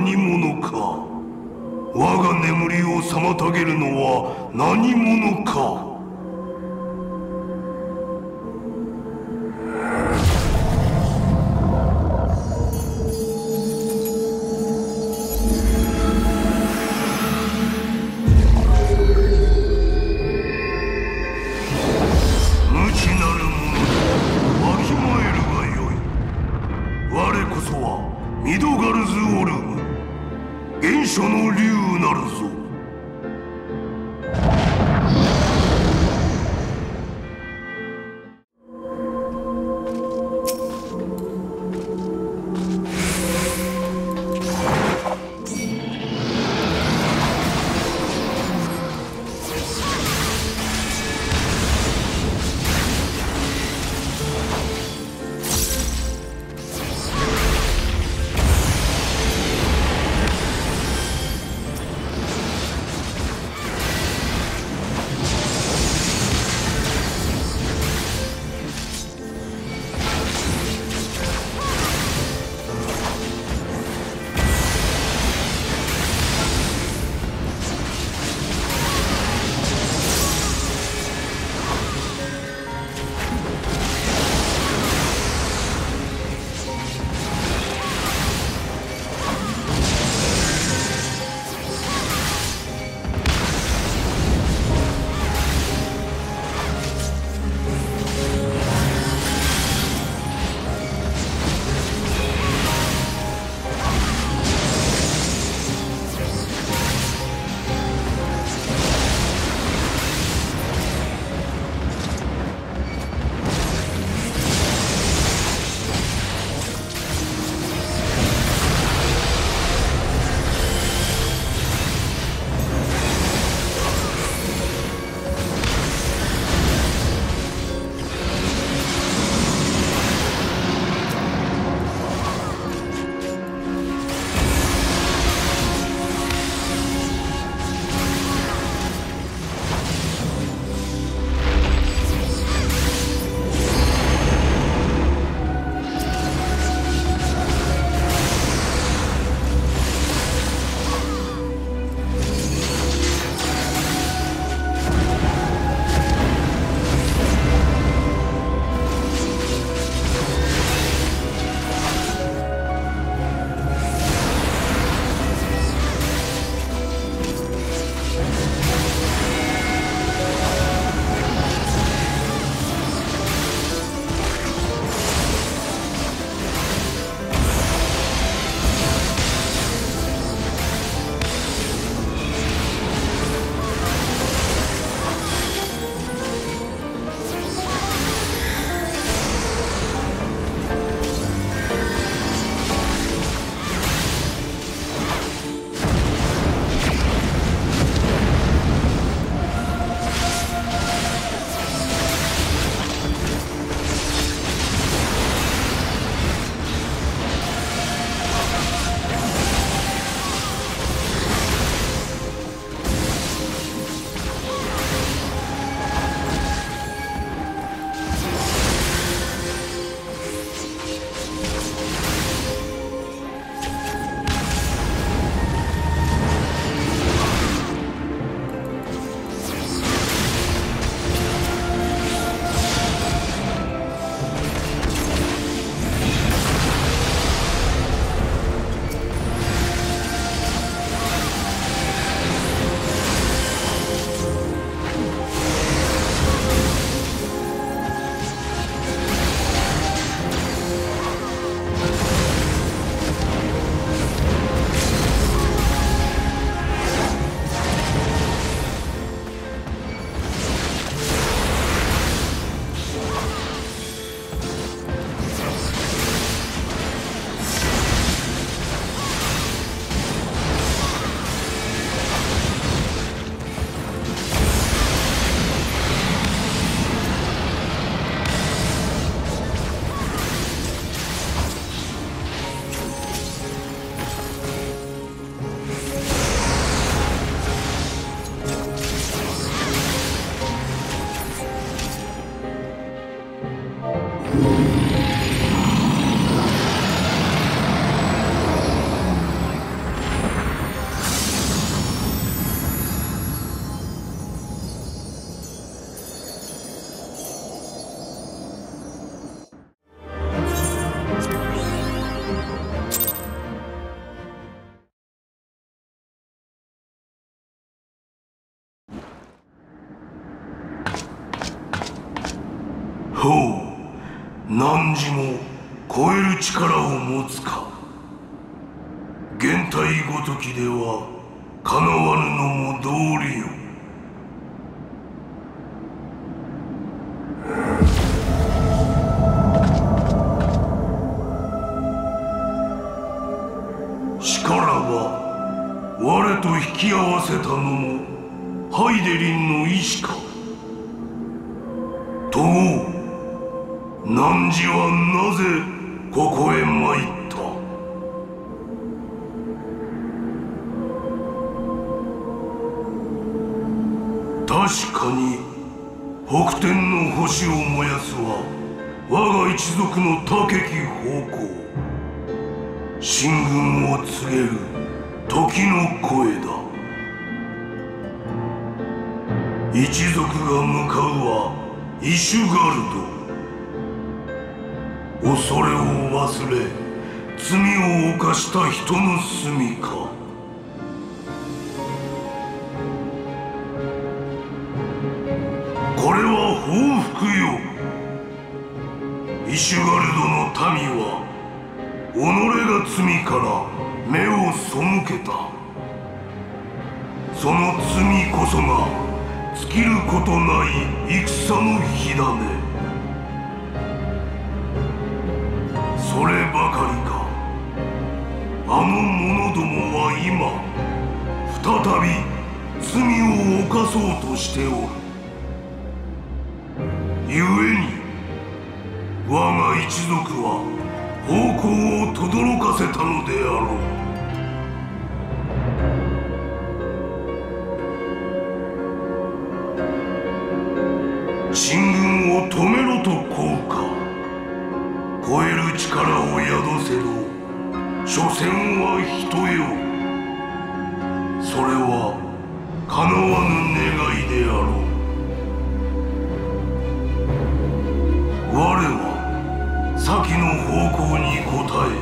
何者か。我が眠りを妨げるのは何者か。ほう何時も超える力を持つか。現体ごときではかなわぬのも道理よ。しからば我と引き合わせたのもハイデリンの意志か。と汝はなぜここへ参った？確かに北天の星を燃やすは我が一族の高き方向進軍を告げる時の声だ。一族が向かうはイシュガルド恐れを忘れ罪を犯した人の住か。これは報復よ。イシュガルドの民は己が罪から目を背けた。その罪こそが尽きることない戦の火種。そればかりか。あの者どもは今再び罪を犯そうとしておる。故に我が一族は方向を轟かせたのであろう。進軍を止めろとこうか。超える力を宿せど所詮は人よ。それは叶わぬ願いであろう。我は先の方向に答え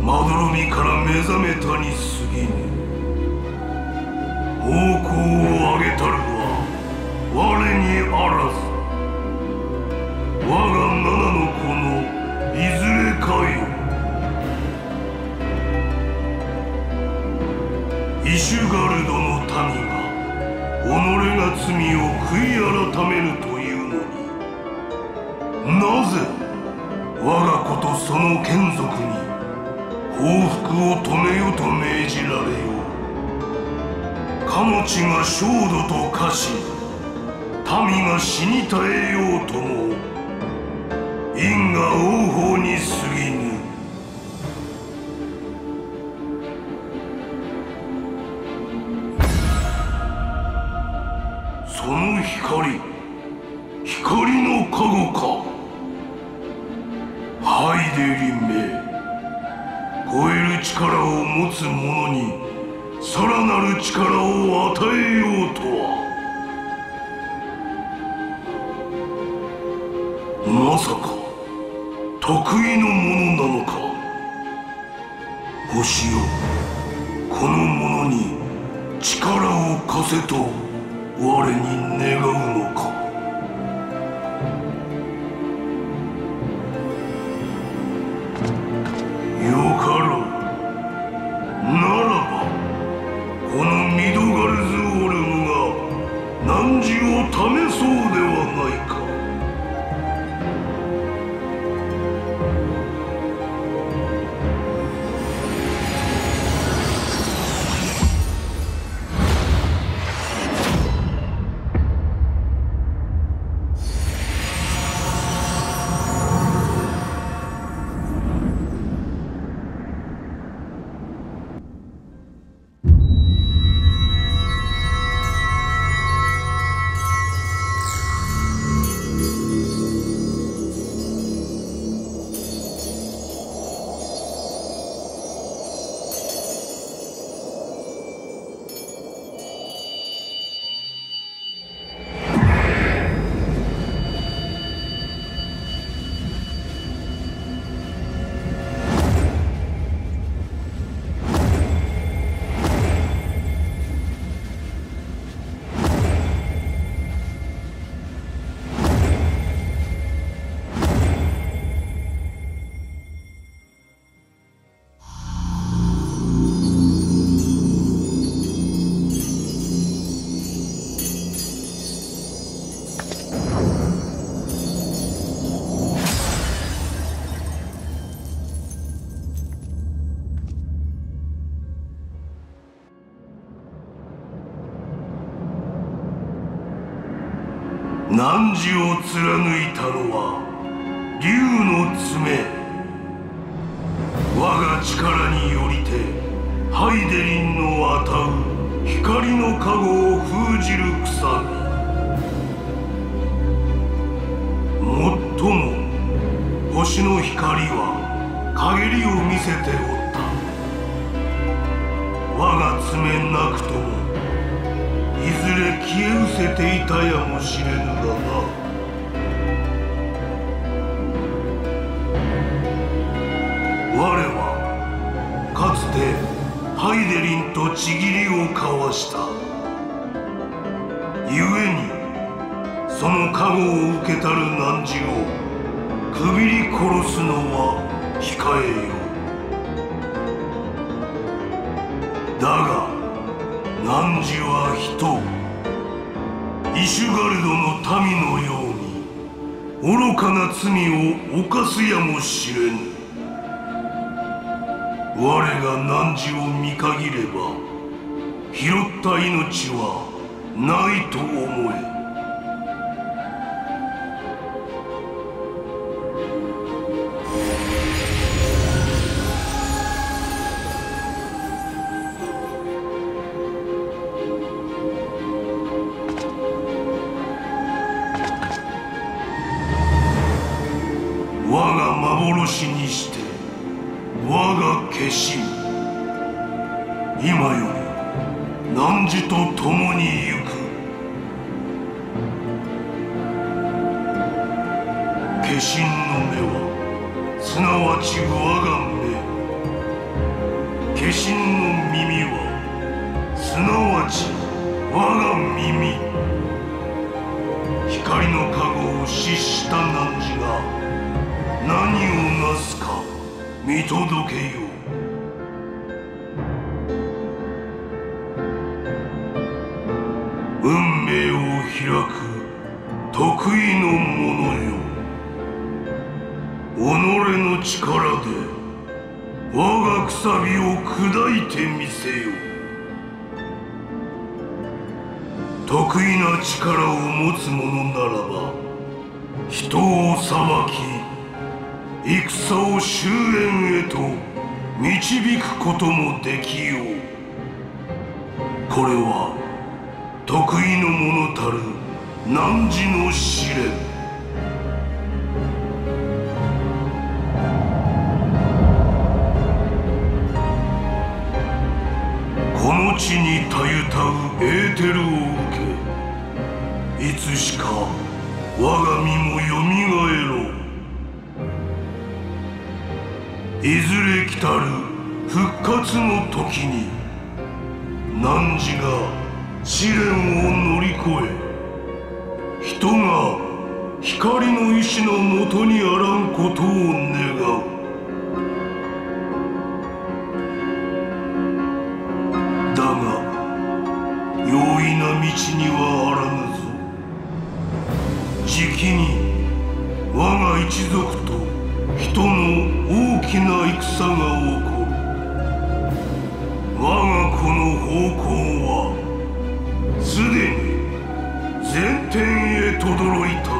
まどろみから目覚めたに過ぎぬ。方向を上げたるは我にあらず。我が七の子のイシュガルドの民が己が罪を悔い改めるというのになぜ我が子とその眷属に報復を止めよと命じられよう。かの地が焦土と化し民が死に絶えようとも因果応報に過せと我に願うのか。よかろうならばこのミドガルズオルムが汝を試そうではないか。汝を貫いたのは竜の爪。我が力によりてハイデリンのあたう光の加護を封じる草もっとも星の光は陰りを見せておった。我が爪なくともずれ消え失せていたやもしれぬがな我はかつてハイデリンとちぎりを交わした。故にその加護を受けたる汝をくびり殺すのは控えよだルドの民のように愚かな罪を犯すやもしれぬ。我が汝を見限れば拾った命はないと思え。身の目はすなわち我が目。化身の耳はすなわち我が耳。光の加護を失した汝が何をなすか見届けよう。運命を開く得意の者よ。の力で我がくさびを砕いてみせよう。得意な力を持つ者ならば人を裁き戦を終焉へと導くこともできよう。これは得意の者たる汝の試練。この地にたゆたうエーテルを受けいつしか我が身もよみがえろ。ういずれ来たる復活の時に汝が試練を乗り越え人が光の意志のもとにあらんことを願う。一にはあらぬぞ。じきに我が一族と人の大きな戦が起こる。我が子の方向はすでに前天へとどろいた。